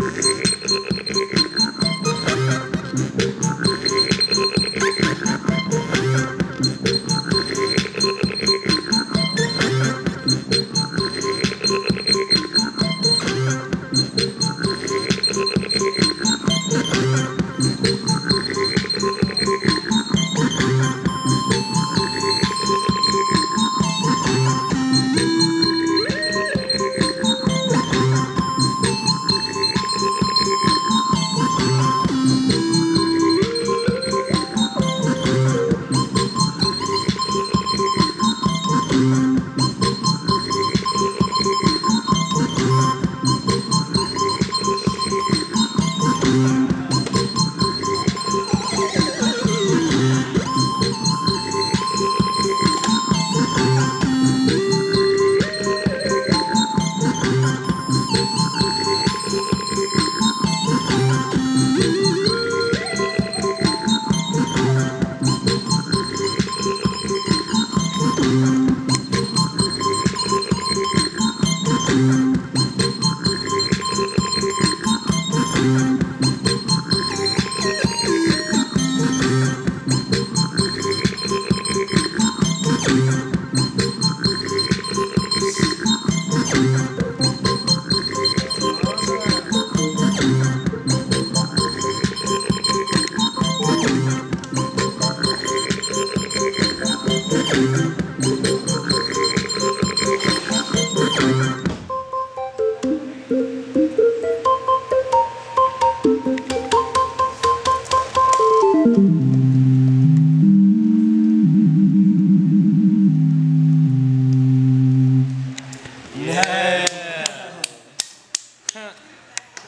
Yeah.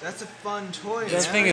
That's a fun toy, This man. thing